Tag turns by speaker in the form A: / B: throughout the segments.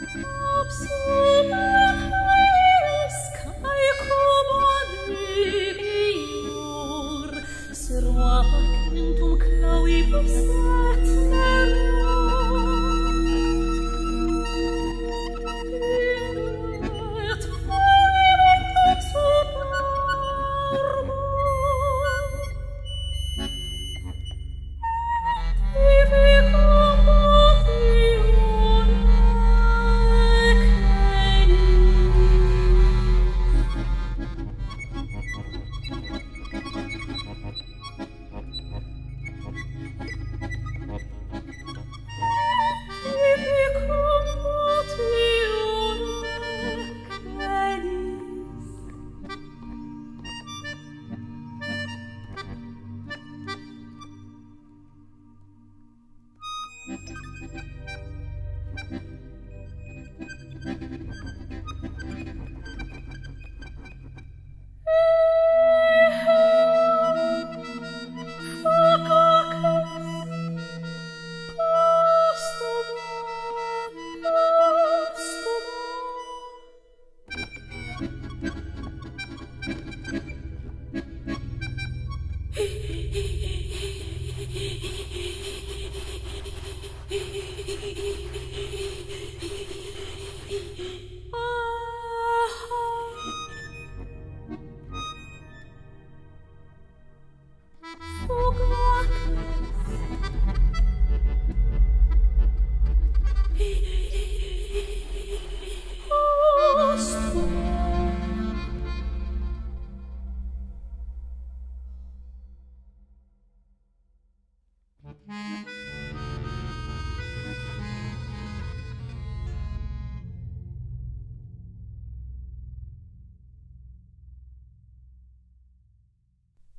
A: Absolutely.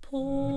A: poor.